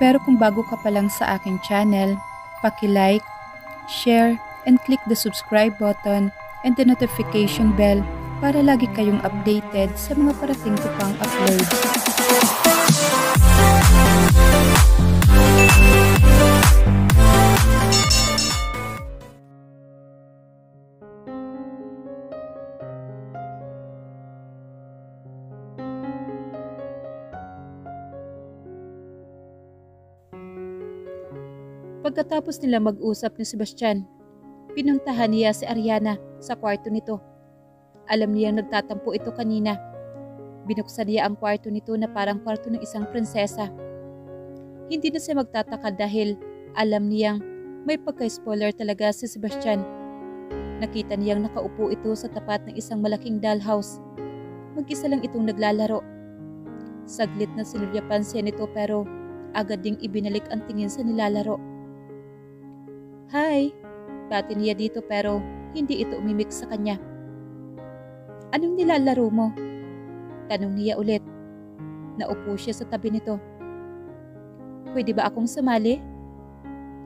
Pero kung bago ka pa lang sa aking channel, paki-like, share, and click the subscribe button and the notification bell para lagi kayong updated sa mga parating ko pang upload. Pagkatapos nila mag-usap ni Sebastian, pinuntahan niya si Ariana sa kwarto nito. Alam niya nagtatampo ito kanina. Binuksan niya ang kwarto nito na parang kwarto ng isang prinsesa. Hindi na siya magtataka dahil alam niyang may pagka-spoiler talaga si Sebastian. Nakita niyang nakaupo ito sa tapat ng isang malaking dollhouse. Mag-isa lang itong naglalaro. Saglit na sinulyapan siya nito pero agad ding ibinalik ang tingin sa nilalaro. Hi! Bati niya dito pero hindi ito umimik sa kanya. Anong nilalaro mo? Tanong niya ulit. Naupo siya sa tabi nito. Pwede ba akong sumali?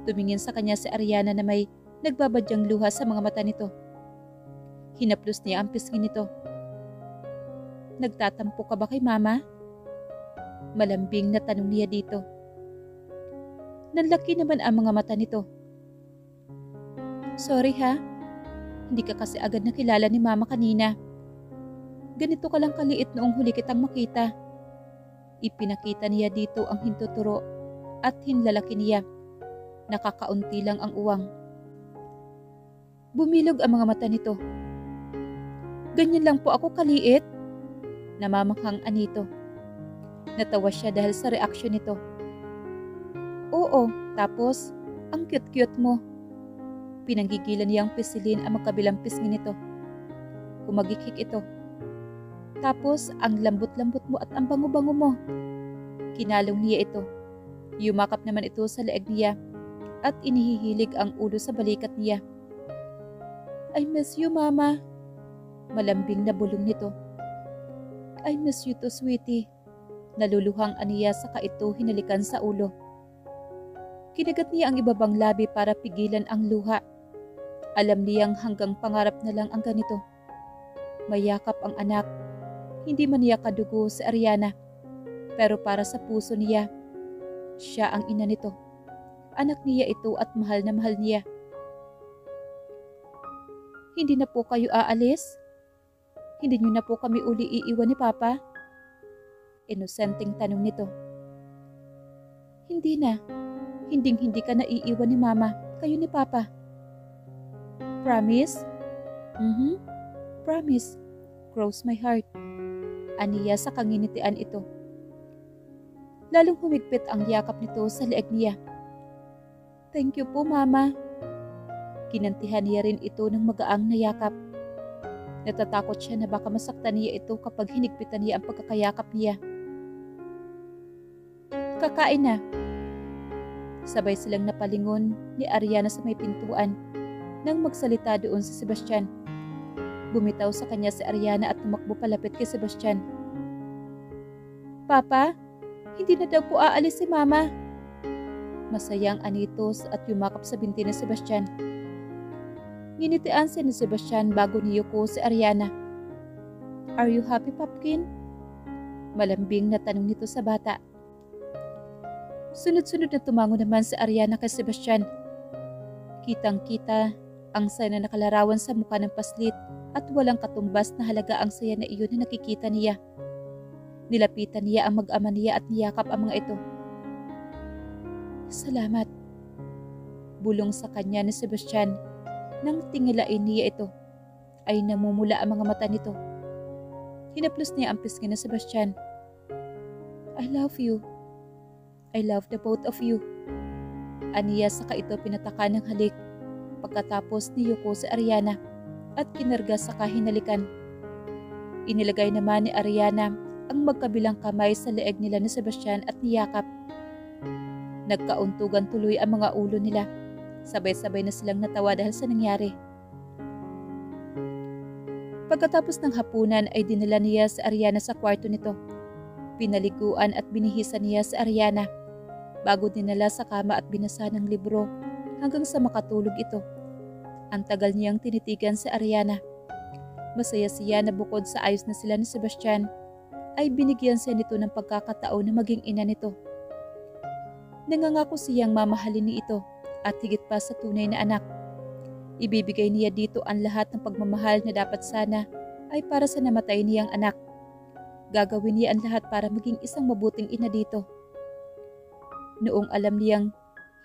Tumingin sa kanya si Ariana na may nagbabadyang luha sa mga mata nito. Hinaplos niya ang pisngi nito. Nagtatampo ka ba kay mama? Malambing na tanong niya dito. Nanlaki naman ang mga mata nito. Sorry ha, hindi ka kasi agad nakilala ni mama kanina. Ganito ka lang kaliit noong huli kitang makita. Ipinakita niya dito ang hintuturo at hinlalaki niya. Nakakaunti lang ang uwang. Bumilog ang mga mata nito. Ganyan lang po ako kaliit. Namamakhang anito. Natawa siya dahil sa reaksyon nito. Oo, tapos, ang cute-cute mo. Pinanggigilan niyang pisilin ang magkabilang pisngi nito. Kumagikik ito. Tapos, ang lambot-lambot mo at ang bango-bango mo. Kinalong niya ito. Yumakap naman ito sa leeg niya at inihihilig ang ulo sa balikat niya. I miss you, Mama. Malambing na bulong nito. I miss you too, sweetie. Naluluhang aniya sa kaito hinalikan sa ulo. Kinagat niya ang ibabang labi para pigilan ang luha. Alam niyang hanggang pangarap na lang ang ganito. Mayakap ang anak. Hindi man niya kadugo si Ariana. Pero para sa puso niya, siya ang ina nito. Anak niya ito at mahal na mahal niya. Hindi na po kayo aalis? Hindi niyo na po kami uli iiwan ni Papa? Inosenteng tanong nito. Hindi na. Hinding hindi ka na iiwan ni Mama, kayo ni Papa. Promise? Mm-hmm. Promise. Cross my heart. Aniya sa kanginitian ito. Lalong humigpit ang yakap nito sa leeg niya. Thank you po, Mama. Kinantihan niya rin ito ng magaang na yakap. Natatakot siya na baka masaktan niya ito kapag hinigpitan niya ang pagkakayakap niya. Kakain na. Sabay silang napalingon ni Ariana sa may pintuan nang magsalita doon si Sebastian. Bumitaw sa kanya si Ariana at tumakbo palapit kay Sebastian. Papa, hindi na daw po aalis si Mama. Masayang anitos at yumakap sa binti ni Sebastian. Nginitian si ni Sebastian bago niyuko si Ariana. Are you happy, Popkin? Malambing na tanong nito sa bata. Sunod-sunod na tumango naman si Ariana kay Sebastian. Kitang-kita ang saya na nakalarawan sa mukha ng paslit at walang katumbas na halaga ang saya na iyon na nakikita niya. Nilapitan niya ang mag-ama niya at niyakap ang mga ito. Salamat. Bulong sa kanya ni Sebastian nang tingilain niya ito ay namumula ang mga mata nito. Hinaplos niya ang pisngi ni Sebastian. I love you. I love the both of you. Aniya sa ito pinataka ng halik pagkatapos ni Yuko si Ariana at kinarga sa kahinalikan. Inilagay naman ni Ariana ang magkabilang kamay sa leeg nila ni Sebastian at niyakap. Nagkauntugan tuloy ang mga ulo nila. Sabay-sabay na silang natawa dahil sa nangyari. Pagkatapos ng hapunan ay dinala niya si Ariana sa kwarto nito. Pinaliguan at binihisa niya si Ariana. bago dinala sa kama at binasa ng libro hanggang sa makatulog ito. Ang tagal niyang tinitigan si Ariana. Masaya siya na bukod sa ayos na sila ni Sebastian, ay binigyan siya nito ng pagkakataon na maging ina nito. Nangangako siyang mamahalin ni ito at higit pa sa tunay na anak. Ibibigay niya dito ang lahat ng pagmamahal na dapat sana ay para sa namatay niyang anak. Gagawin niya ang lahat para maging isang mabuting ina dito. Noong alam niyang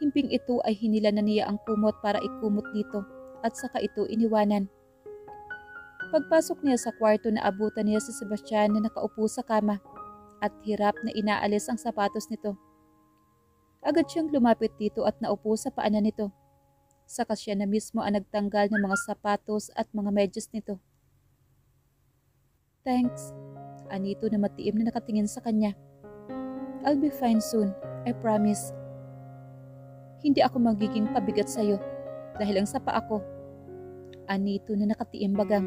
himping ito ay hinila na niya ang kumot para ikumot dito at saka ito iniwanan. Pagpasok niya sa kwarto na abutan niya si Sebastian na nakaupo sa kama at hirap na inaalis ang sapatos nito. Agad siyang lumapit dito at naupo sa paanan nito. Saka siya na mismo ang nagtanggal ng mga sapatos at mga medyas nito. Thanks, anito na matiim na nakatingin sa kanya. I'll be fine soon, I promise. Hindi ako magiging pabigat sa'yo dahil ang sapa ako. Anito na nakatiim bagang.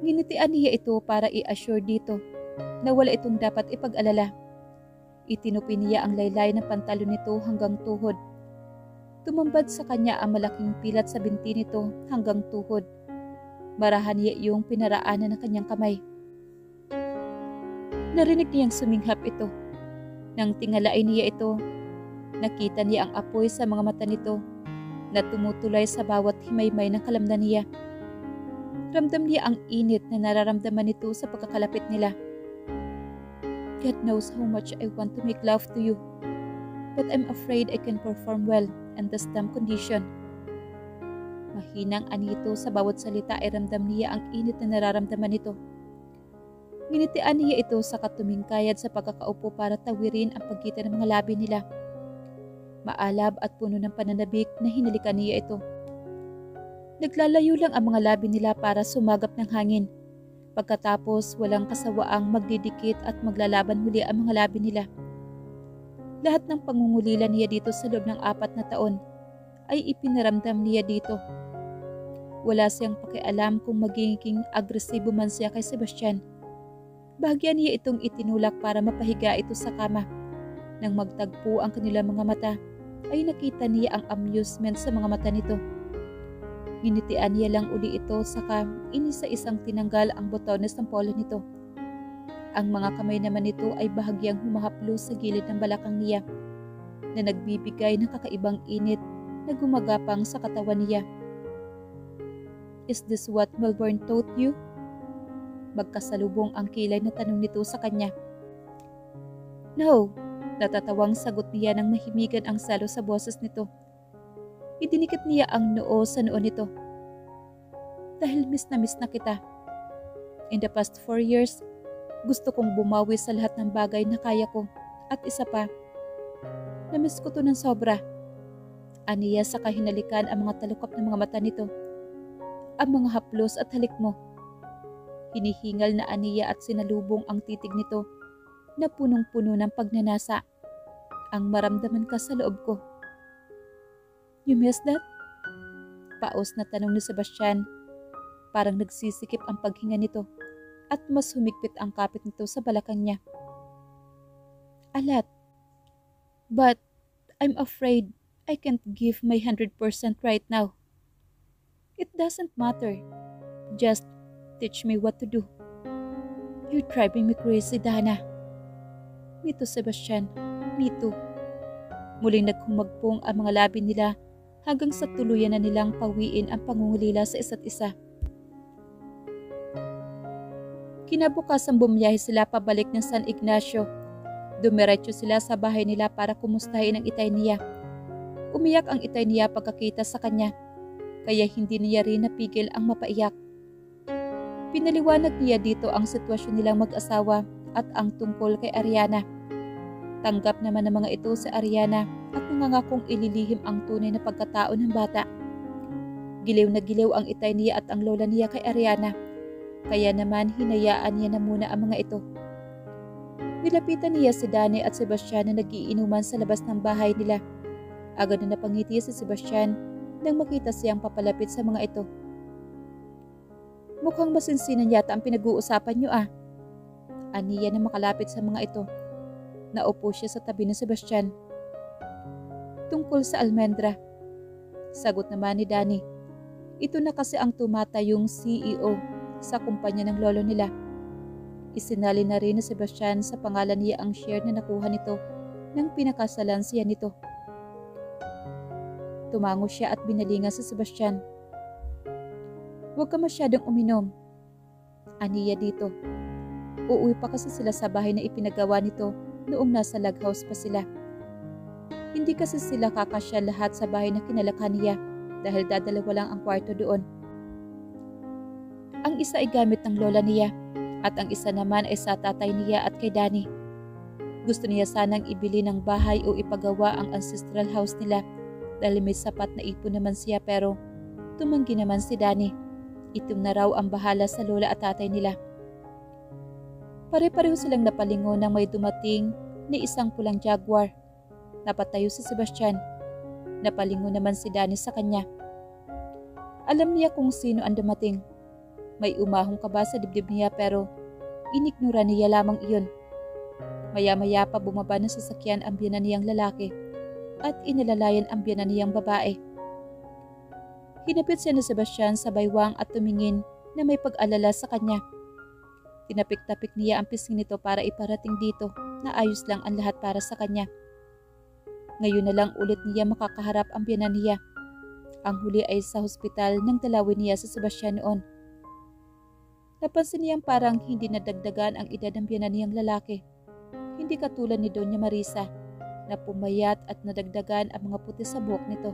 Nginitian niya ito para i-assure dito na wala itong dapat ipag-alala. Itinupi niya ang laylay ng pantalon nito hanggang tuhod Tumambad sa kanya ang malaking pilat sa binti nito hanggang tuhod. Marahan niya yung pinaraanan ng kanyang kamay. Narinig niyang suminghap ito. Nang tingalain niya ito, nakita niya ang apoy sa mga mata nito na tumutulay sa bawat himaymay ng kalamnan niya. Ramdam niya ang init na nararamdaman nito sa pagkakalapit nila. God knows how much I want to make love to you, but I'm afraid I can perform well and the stem condition. Mahinang anito sa bawat salita ay ramdam niya ang init na nararamdaman nito. Nginitian niya ito sa katumingkayad sa pagkakaupo para tawirin ang pagitan ng mga labi nila. Maalab at puno ng pananabik na hinalikan niya ito. Naglalayo lang ang mga labi nila para sumagap ng hangin. Pagkatapos walang kasawaang magdidikit at maglalaban muli ang mga labi nila. Lahat ng pangungulila niya dito sa loob ng apat na taon ay ipinaramdam niya dito. Wala siyang pakialam kung magiging agresibo man siya kay Sebastian. Bahagyan niya itong itinulak para mapahiga ito sa kama. Nang magtagpo ang kanilang mga mata, ay nakita niya ang amusement sa mga mata nito. Ginitian niya lang uli ito saka inisa isang tinanggal ang botones ng polo nito. Ang mga kamay naman nito ay bahagyang humahaplo sa gilid ng balakang niya na nagbibigay ng kakaibang init na gumagapang sa katawan niya. Is this what Melbourne taught you? Magkasalubong ang kilay na tanong nito sa kanya. No, natatawang sagot niya nang mahimigan ang salo sa boses nito. Idinikit niya ang noo sa noo nito. Dahil miss na miss na kita. In the past four years, gusto kong bumawi sa lahat ng bagay na kaya ko. At isa pa, namiss ko to ng sobra. Aniya sa kahinalikan ang mga talukap ng mga mata nito. Ang mga haplos at halik mo. Hinihingal na aniya at sinalubong ang titig nito na punong-puno ng pagnanasa. Ang maramdaman ka sa loob ko. You miss that? Paos na tanong ni Sebastian. Parang nagsisikip ang paghinga nito at mas humigpit ang kapit nito sa balakang niya. Alat. But I'm afraid I can't give my 100% right now. It doesn't matter. Just teach me what to do. You're driving me crazy, Dana. Me Sebastian. Me. Muling naghumagpong ang mga labi nila hanggang sa tuluyan na nilang pawiin ang pangungulila sa isa't isa. Kinabukasan bumiyahe sila pabalik ng San Ignacio. Dumiretso sila sa bahay nila para kumustahin ang itay niya. Umiyak ang itay niya pagkakita sa kanya, kaya hindi niya rin napigil ang mapaiyak. Pinaliwanag niya dito ang sitwasyon nilang mag-asawa at ang tungkol kay Ariana. Tanggap naman ng mga ito sa Ariana at nangangakong ililihim ang tunay na pagkatao ng bata. Giliw na giliw ang itay niya at ang lola niya kay Ariana kaya naman hinayaan niya na muna ang mga ito. Nilapitan niya si Dani at Sebastian na nagiinuman sa labas ng bahay nila. Agad na napangiti si Sebastian nang makita siyang papalapit sa mga ito. Mukhang masinsinan yata ang pinag-uusapan niyo ah. Aniya na makalapit sa mga ito. Naupo siya sa tabi ni Sebastian. Tungkol sa almendra. Sagot naman ni Danny. Ito na kasi ang tumatayong CEO sa kumpanya ng lolo nila. Isinali na rin ni Sebastian sa pangalan niya ang share na nakuha nito nang pinakasalan siya nito. Tumango siya at binalingan si Sebastian. Huwag ka masyadong uminom. Aniya dito. Uuwi pa kasi sila sa bahay na ipinagawa nito noong nasa log house pa sila. Hindi kasi sila kakasya lahat sa bahay na kinalakhan niya dahil dadalawa lang ang kwarto doon. Ang isa ay gamit ng lola niya at ang isa naman ay sa tatay niya at kay Danny. Gusto niya sanang ibili ng bahay o ipagawa ang ancestral house nila dahil may sapat na ipon naman siya pero tumanggi naman si Danny. Itim na raw ang bahala sa lola at tatay nila. Pare-pareho silang napalingo nang may dumating ni isang pulang jaguar. Napatayo si Sebastian. Napalingo naman si Danny sa kanya. Alam niya kung sino ang dumating. May umahong kaba sa dibdib niya pero inignora niya lamang iyon. Maya-maya pa bumaba ng sasakyan ang biyanan niyang lalaki at inilalayan ang biyanan niyang babae. Hinapit siya ni Sebastian sa baywang at tumingin na may pag-alala sa kanya. Tinapik-tapik niya ang pisngi nito para iparating dito na ayos lang ang lahat para sa kanya. Ngayon na lang ulit niya makakaharap ang biyanan niya. Ang huli ay sa hospital nang dalawin niya sa Sebastian noon. Napansin niyang parang hindi nadagdagan ang edad ng biyanan niyang lalaki. Hindi katulad ni Doña Marisa na pumayat at nadagdagan ang mga puti sa buhok nito.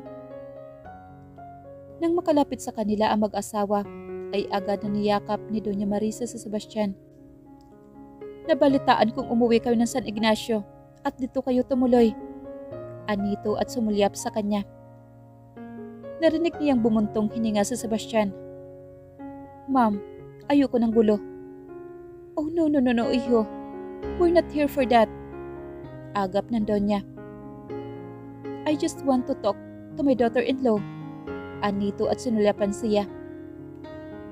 Nang makalapit sa kanila ang mag-asawa, ay agad na niyakap ni Doña Marisa sa Sebastian. Nabalitaan kong umuwi kayo ng San Ignacio at dito kayo tumuloy. Anito at sumulyap sa kanya. Narinig niyang bumuntong hininga sa Sebastian. Ma'am, ayoko ng gulo. Oh no no no no iho. We're not here for that. Agap ng Donya. I just want to talk to my daughter-in-law Anito at sinulapan siya.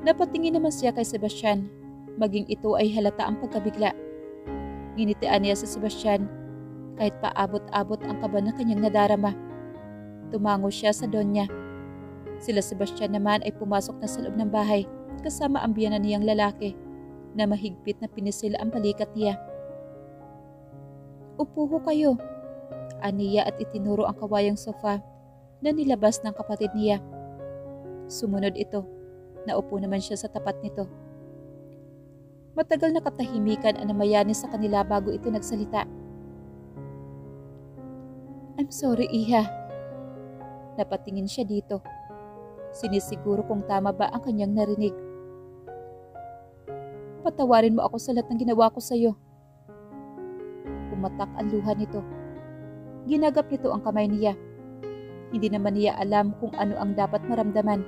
Napatingin naman siya kay Sebastian, maging ito ay halata ang pagkabigla. Ginitian niya sa Sebastian kahit paabot-abot ang kaba na kanyang nadarama. Tumango siya sa Donya. Sila Sebastian naman ay pumasok na sa loob ng bahay kasama ang biyanan niyang lalaki na mahigpit na pinisil ang balikat niya. Upo ho kayo. Aniya at itinuro ang kawayang sofa na nilabas ng kapatid niya. Sumunod ito. Naupo naman siya sa tapat nito. Matagal na katahimikan ang namayani sa kanila bago ito nagsalita. I'm sorry, Iha. Napatingin siya dito. Sinisiguro kung tama ba ang kanyang narinig. Patawarin mo ako sa lahat ng ginawa ko sa iyo. Pumatak ang luha nito. Ginagap nito ang kamay niya. Hindi naman niya alam kung ano ang dapat maramdaman.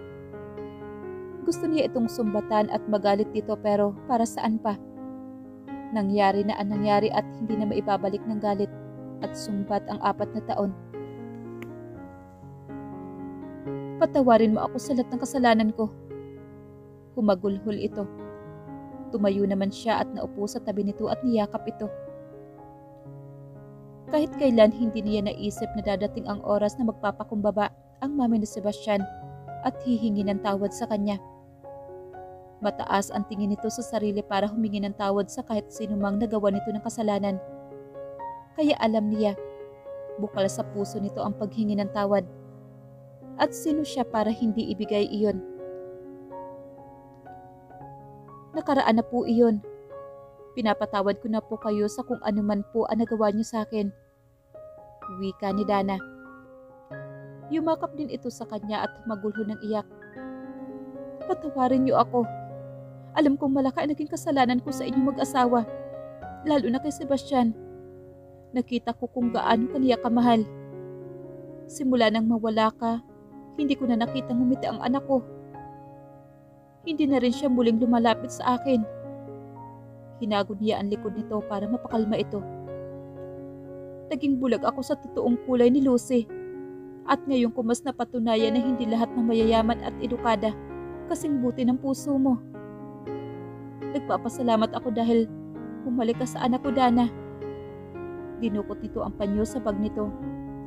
Gusto niya itong sumbatan at magalit dito pero para saan pa? Nangyari na ang nangyari at hindi na maibabalik ng galit at sumbat ang apat na taon. Patawarin mo ako sa lahat ng kasalanan ko. Humagulhol ito. Tumayo naman siya at naupo sa tabi nito at niyakap ito. Kahit kailan hindi niya naisip na dadating ang oras na magpapakumbaba ang mami ni Sebastian at hihingi ng tawad sa kanya. Mataas ang tingin nito sa sarili para humingi ng tawad sa kahit sinumang nagawa nito ng kasalanan. Kaya alam niya, bukal sa puso nito ang paghingi ng tawad. At sino siya para hindi ibigay iyon? Nakaraan na po iyon Pinapatawad ko na po kayo sa kung ano man po ang nagawa niyo sa akin. Wika ni Dana. Yumakap din ito sa kanya at magulho ng iyak. Patawarin niyo ako. Alam kong malaki ang naging kasalanan ko sa inyong mag-asawa. Lalo na kay Sebastian. Nakita ko kung gaano kaniya kamahal. Simula nang mawala ka, hindi ko na nakita ngumiti ang anak ko. Hindi na rin siya muling lumalapit sa akin Hinagod niya ang likod nito para mapakalma ito. Naging bulag ako sa totoong kulay ni Lucy. At ngayon ko mas napatunayan na hindi lahat ng mayayaman at edukada kasing buti ng puso mo. Nagpapasalamat ako dahil bumalik ka sa anak ko, Dana. Dinukot nito ang panyo sa bag nito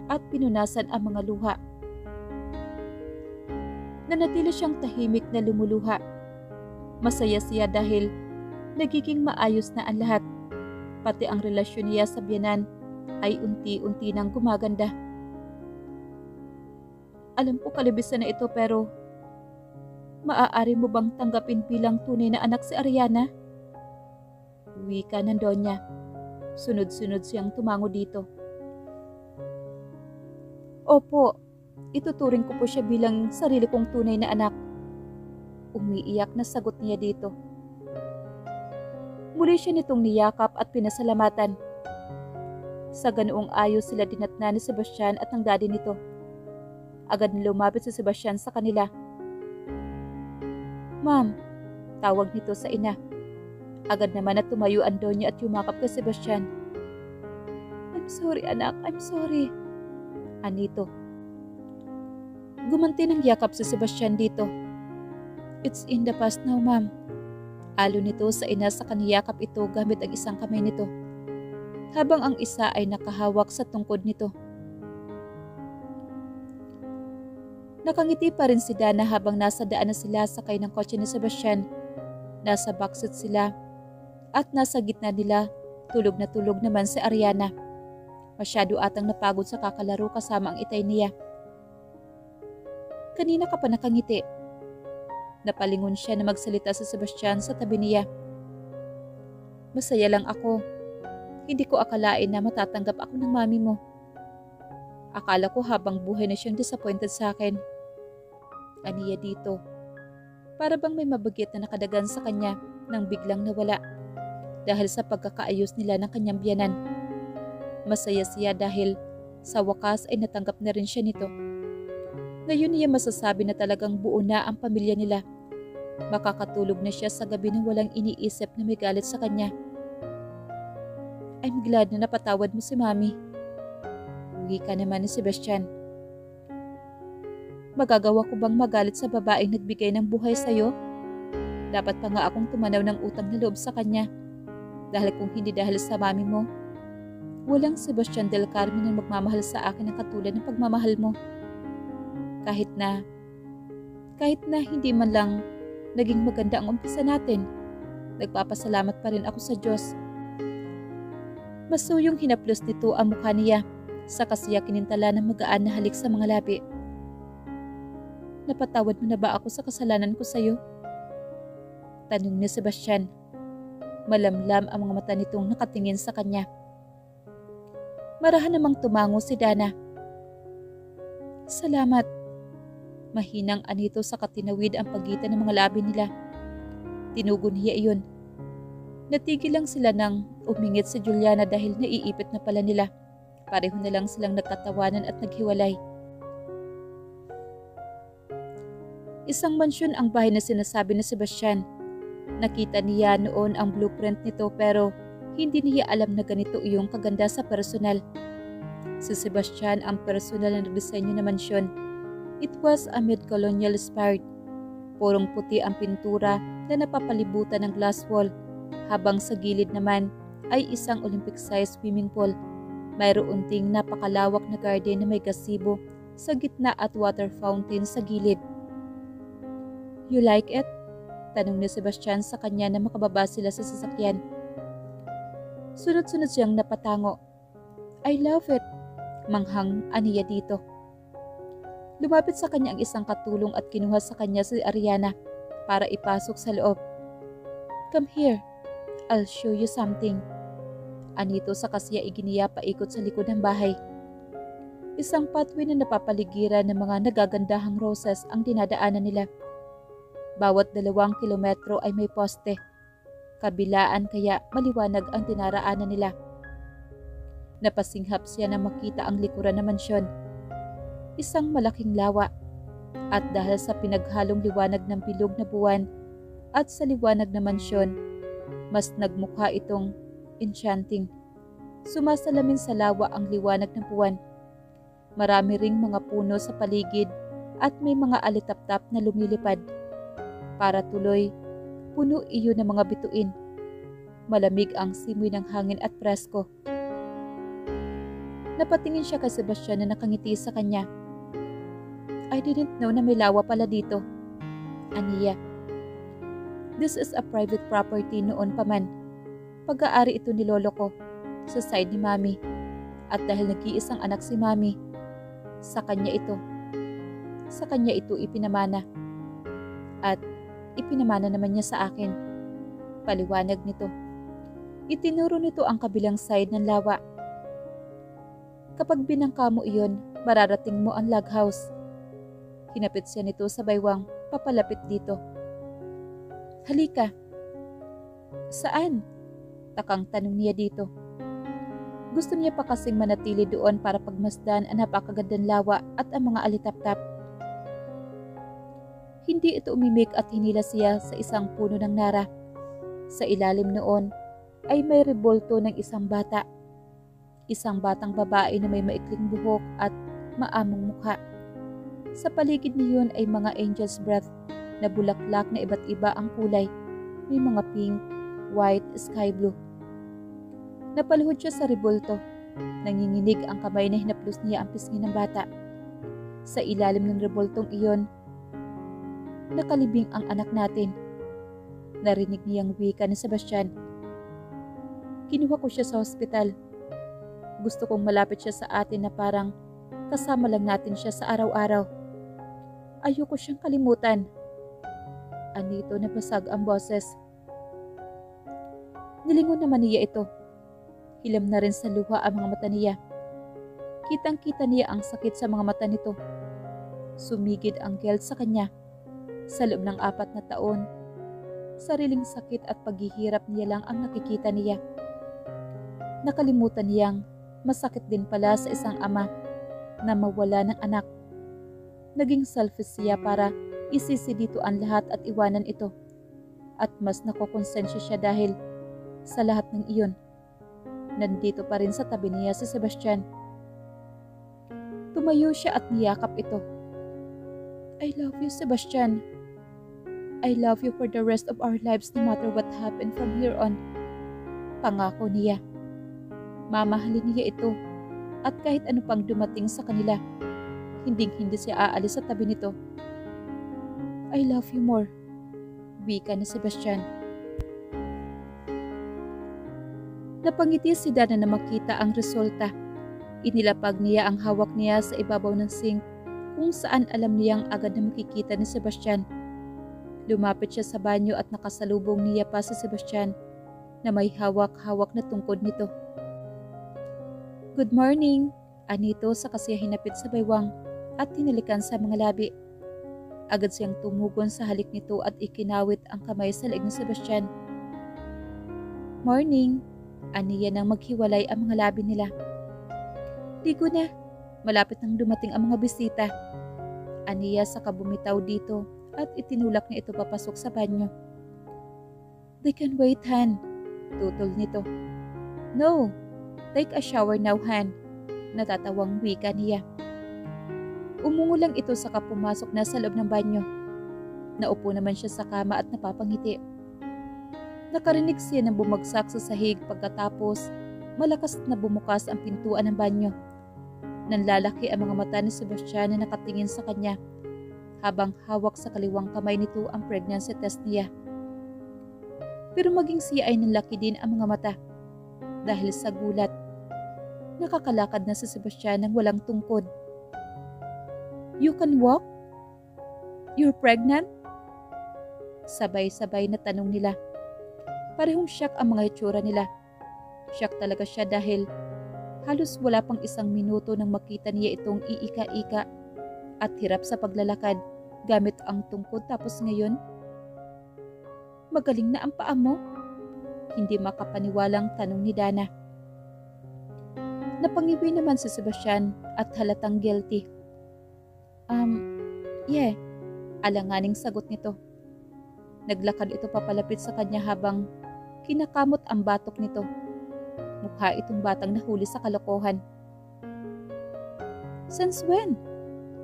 at pinunasan ang mga luha. Nanatili siyang tahimik na lumuluha. Masaya siya dahil nagiging maayos na ang lahat. Pati ang relasyon niya sa biyanan ay unti-unti nang gumaganda. Alam ko kalibisan na ito pero maaari mo bang tanggapin bilang tunay na anak si Ariana? Wika ng Donya. Sunod-sunod siyang tumango dito. Opo, ituturing ko po siya bilang sarili kong tunay na anak. Umiiyak na sagot niya dito. Muli siya nitong niyakap at pinasalamatan. Sa ganoong ayos sila dinatna ni Sebastian at ng daddy nito. Agad na lumapit si Sebastian sa kanila. Ma'am, tawag nito sa ina. Agad naman na tumayo ang Donya at yumakap kay Sebastian. I'm sorry anak, I'm sorry. Anito. Gumanti ng yakap si Sebastian dito. It's in the past now, ma'am. Alo nito sa ina sa kaniyakap ito gamit ang isang kamay nito. Habang ang isa ay nakahawak sa tungkod nito. Nakangiti pa rin si Dana habang nasa daan na sila sakay ng kotse ni Sebastian. Nasa backseat sila at nasa gitna nila tulog na tulog naman si Ariana. Masyado atang napagod sa kakalaro kasama ang itay niya. Kanina ka pa nakangiti. Napalingon siya na magsalita sa Sebastian sa tabi niya. Masaya lang ako. Hindi ko akalain na matatanggap ako ng mami mo. Akala ko habang buhay na siyang disappointed sa akin. Aniya dito. Para bang may mabagit na nakadagan sa kanya nang biglang nawala dahil sa pagkakaayos nila ng kanyang biyanan. Masaya siya dahil sa wakas ay natanggap na rin siya nito. Ngayon niya masasabi na talagang buo na ang pamilya nila. Makakatulog na siya sa gabi nang walang iniisip na may galit sa kanya. I'm glad na napatawad mo si Mami. Uwi ka naman ni Sebastian. Magagawa ko bang magalit sa babaeng nagbigay ng buhay sa'yo? Dapat pa nga akong tumanaw ng utang na loob sa kanya. Dahil kung hindi dahil sa mami mo, Walang Sebastian del Carmen na magmamahal sa akin ng katulad ng pagmamahal mo. Kahit na, kahit na hindi man lang naging maganda ang umpisa natin, nagpapasalamat pa rin ako sa Diyos. Masuyong hinaplos nito ang mukha niya sa kasiya kinintala ng magaan na halik sa mga labi. Napatawad mo na ba ako sa kasalanan ko sa iyo? Tanong ni Sebastian. Malamlam ang mga mata nitong nakatingin sa kanya. Marahan namang tumango si Dana. Salamat. Mahinang anito sa katinawid ang pagitan ng mga labi nila. Tinugon niya iyon. Natigil lang sila nang umingit si Juliana dahil naiipit na pala nila. Pareho na lang silang nagtatawanan at naghiwalay. Isang mansyon ang bahay na sinasabi ni Sebastian. Nakita niya noon ang blueprint nito pero hindi niya alam na ganito iyong kaganda sa personal. Si Sebastian ang personal na nagdisenyo ng mansyon. It was a mid-colonial inspired. Purong puti ang pintura na napapalibutan ng glass wall, habang sa gilid naman ay isang Olympic-sized swimming pool. Mayroon ding napakalawak na garden na may gazebo sa gitna at water fountain sa gilid. You like it? Tanong ni Sebastian sa kanya na makababa sila sa sasakyan. Sunod-sunod siyang napatango. I love it. Manghang aniya dito. Lumapit sa kanya ang isang katulong at kinuha sa kanya si Ariana para ipasok sa loob. Come here. I'll show you something. Anito sa kasya iginiya paikot sa likod ng bahay. Isang pathway na napapaligiran ng mga nagagandahang roses ang dinadaanan nila. Bawat dalawang kilometro ay may poste kabilaan kaya maliwanag ang tinaraanan nila. Napasinghap siya na makita ang likuran ng mansyon. Isang malaking lawa at dahil sa pinaghalong liwanag ng bilog na buwan at sa liwanag na mansyon, mas nagmukha itong enchanting. Sumasalamin sa lawa ang liwanag ng buwan. Marami ring mga puno sa paligid at may mga alitaptap na lumilipad. Para tuloy puno iyon ng mga bituin. Malamig ang simoy ng hangin at presko. Napatingin siya kay Sebastian na nakangiti sa kanya. I didn't know na may lawa pala dito. Aniya. This is a private property noon pa man. Pag-aari ito ni lolo ko sa side ni mami. At dahil nag-iisang anak si mami, sa kanya ito. Sa kanya ito ipinamana. At ipinamana naman niya sa akin. Paliwanag nito. Itinuro nito ang kabilang side ng lawa. Kapag binangka mo iyon, mararating mo ang log house. Hinapit siya nito sa baywang papalapit dito. Halika. Saan? Takang tanong niya dito. Gusto niya pa kasing manatili doon para pagmasdan ang napakagandang lawa at ang mga alitap-tap. Hindi ito umimik at hinila siya sa isang puno ng nara. Sa ilalim noon ay may rebolto ng isang bata. Isang batang babae na may maikling buhok at maamong mukha. Sa paligid niyon ay mga angel's breath na bulaklak na iba't iba ang kulay. May mga pink, white, sky blue. Napaluhod siya sa rebolto. Nanginginig ang kamay na hinaplos niya ang pisngi ng bata. Sa ilalim ng reboltong iyon nakalibing ang anak natin. Narinig niyang wika ni Sebastian. Kinuha ko siya sa ospital. Gusto kong malapit siya sa atin na parang kasama lang natin siya sa araw-araw. Ayoko siyang kalimutan. Anito na basag ang boses. Nilingon naman niya ito. Hilam na rin sa luha ang mga mata niya. Kitang-kita niya ang sakit sa mga mata nito. Sumigid ang guilt sa kanya. Sa loob ng apat na taon, sariling sakit at paghihirap niya lang ang nakikita niya. Nakalimutan niyang masakit din pala sa isang ama na mawala ng anak. Naging selfish siya para isisi dito ang lahat at iwanan ito. At mas nakokonsensya siya dahil sa lahat ng iyon. Nandito pa rin sa tabi niya si Sebastian. Tumayo siya at niyakap ito. I love you, Sebastian. I love you for the rest of our lives no matter what happened from here on. Pangako niya. Mamahalin niya ito at kahit ano pang dumating sa kanila, hinding hindi siya aalis sa tabi nito. I love you more. Wika ni Sebastian. Napangiti si Dana na makita ang resulta. Inilapag niya ang hawak niya sa ibabaw ng sink kung saan alam niyang agad na makikita ni Sebastian Lumapit siya sa banyo at nakasalubong niya pa si Sebastian na may hawak-hawak na tungkod nito. Good morning, anito sa kasiya hinapit sa baywang at tinalikan sa mga labi. Agad siyang tumugon sa halik nito at ikinawit ang kamay sa leeg ni Sebastian. Morning, aniya nang maghiwalay ang mga labi nila. Ligo na, malapit nang dumating ang mga bisita. Aniya sa kabumitaw dito at itinulak niya ito papasok sa banyo. They can wait, Han. Tutol nito. No, take a shower now, Han. Natatawang wika niya. Umungo ito saka pumasok na sa loob ng banyo. Naupo naman siya sa kama at napapangiti. Nakarinig siya ng bumagsak sa sahig pagkatapos malakas na bumukas ang pintuan ng banyo. Nanlalaki ang mga mata ni Sebastian na nakatingin sa kanya habang hawak sa kaliwang kamay nito ang pregnancy test niya. Pero maging siya ay nalaki din ang mga mata dahil sa gulat. Nakakalakad na si Sebastian ng walang tungkod. You can walk? You're pregnant? Sabay-sabay na tanong nila. Parehong shock ang mga itsura nila. Shock talaga siya dahil halos wala pang isang minuto nang makita niya itong iika-ika at hirap sa paglalakad gamit ang tungkod tapos ngayon, magaling na ang paa mo? Hindi makapaniwalang tanong ni Dana. Napangiwi naman si Sebastian at halatang guilty. Um, yeah, alanganing sagot nito. Naglakad ito papalapit sa kanya habang kinakamot ang batok nito. Mukha itong batang nahuli sa kalokohan. Since when?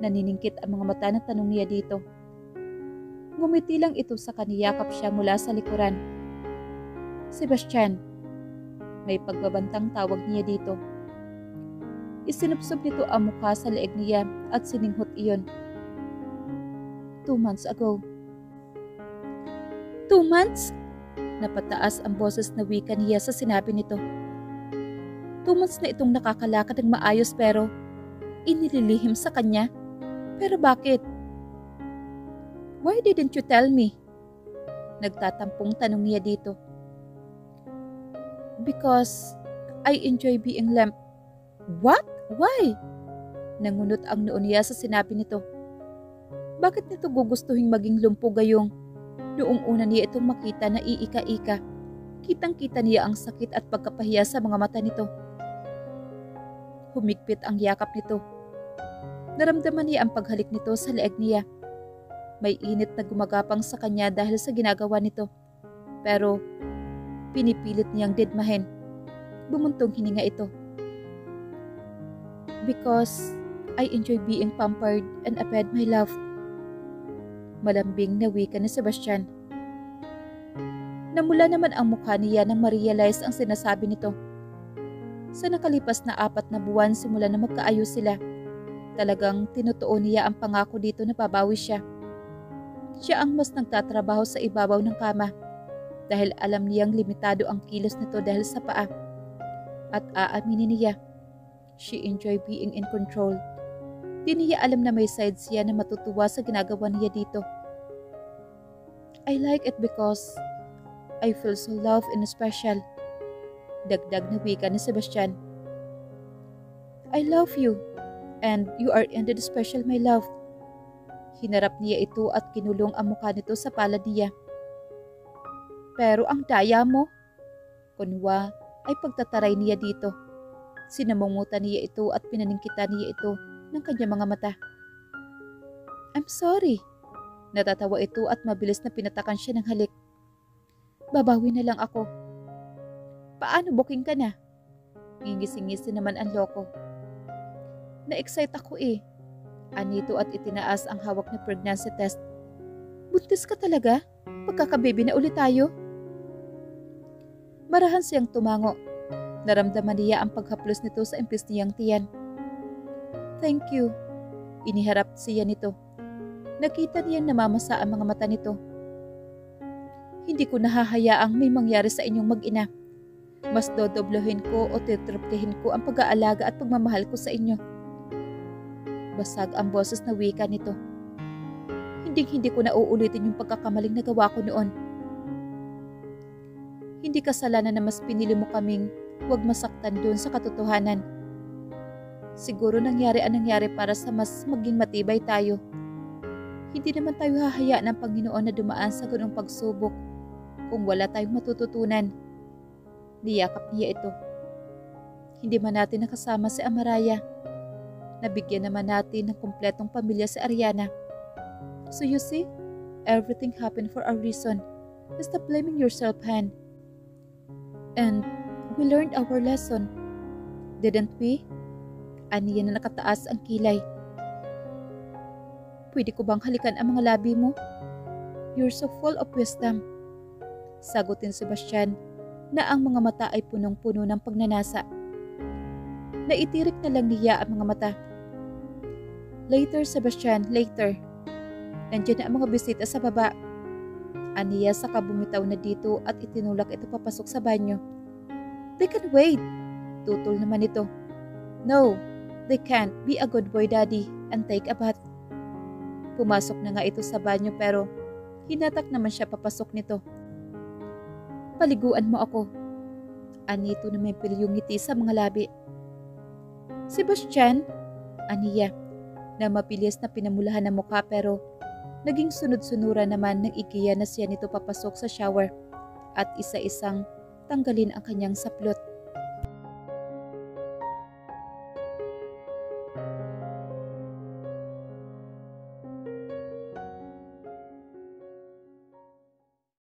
Naniningkit ang mga mata na tanong niya dito. Ngumiti lang ito sa kaniyakap siya mula sa likuran. Sebastian, may pagbabantang tawag niya dito. Isinupsob nito ang mukha sa leeg niya at sininghot iyon. Two months ago. Two months? Napataas ang boses na wika niya sa sinabi nito. Two months na itong nakakalakad ng maayos pero inililihim sa kanya. Pero bakit? Why didn't you tell me? Nagtatampong tanong niya dito. Because I enjoy being lamp. What? Why? Nangunot ang noon niya sa sinabi nito. Bakit nito gugustuhin maging lumpo gayong? Noong una niya itong makita na iika-ika, kitang-kita niya ang sakit at pagkapahiya sa mga mata nito. Humigpit ang yakap nito. Naramdaman niya ang paghalik nito sa leeg niya. May init na gumagapang sa kanya dahil sa ginagawa nito. Pero pinipilit niyang didmahin. Bumuntong hininga ito. Because I enjoy being pampered and aped my love. Malambing na wika ni Sebastian. Namula naman ang mukha niya nang ma-realize ang sinasabi nito. Sa nakalipas na apat na buwan simula na magkaayos sila, talagang tinutuon niya ang pangako dito na babawi siya. Siya ang mas nagtatrabaho sa ibabaw ng kama dahil alam niyang limitado ang kilos nito dahil sa paa. At aaminin niya, she enjoy being in control. Di niya alam na may side siya na matutuwa sa ginagawa niya dito. I like it because I feel so loved and special. Dagdag na wika ni Sebastian. I love you and you are indeed special my love. Hinarap niya ito at kinulong ang mukha nito sa palad niya. Pero ang daya mo, kunwa ay pagtataray niya dito. Sinamungutan niya ito at pinaningkitan niya ito ng kanyang mga mata. I'm sorry. Natatawa ito at mabilis na pinatakan siya ng halik. Babawi na lang ako. Paano booking ka na? Ngingisingisi naman ang loko. Na-excite ako eh. Anito at itinaas ang hawak na pregnancy test. Buntis ka talaga? Pagkakababy na ulit tayo? Marahan siyang tumango. Naramdaman niya ang paghaplos nito sa impis niyang tiyan. Thank you. Iniharap siya nito. Nakita niyang namamasa ang mga mata nito. Hindi ko nahahayaang may mangyari sa inyong mag-ina. Mas dodoblohin ko o titriplehin ko ang pag-aalaga at pagmamahal ko sa inyo. Basag ang boses na wika nito. Hindi hindi ko na uulitin yung pagkakamaling nagawa ko noon. Hindi kasalanan na mas pinili mo kaming huwag masaktan doon sa katotohanan. Siguro nangyari ang nangyari para sa mas maging matibay tayo. Hindi naman tayo hahayaan ng Panginoon na dumaan sa ganong pagsubok kung wala tayong matututunan. Niyakap niya ito. Hindi man natin nakasama si Amaraya. Nabigyan naman natin ng kumpletong pamilya si Ariana. So you see, everything happened for a reason. Stop blaming yourself, Han. And we learned our lesson. Didn't we? Aniya na nakataas ang kilay. Pwede ko bang halikan ang mga labi mo? You're so full of wisdom. Sagutin Sebastian na ang mga mata ay punong-puno ng pagnanasa. Naitirik na lang niya ang mga mata. Later, Sebastian, later. Nandiyan na ang mga bisita sa baba. Aniya sa kabumitaw na dito at itinulak ito papasok sa banyo. They can wait. Tutol naman ito. No, they can't. Be a good boy, daddy, and take a bath. Pumasok na nga ito sa banyo pero hinatak naman siya papasok nito. Paliguan mo ako. Anito na may pilyong ngiti sa mga labi. Sebastian, aniya, na mapilis na pinamulahan ng mukha pero naging sunod-sunura naman ng ikiya na siya nito papasok sa shower at isa-isang tanggalin ang kanyang saplot.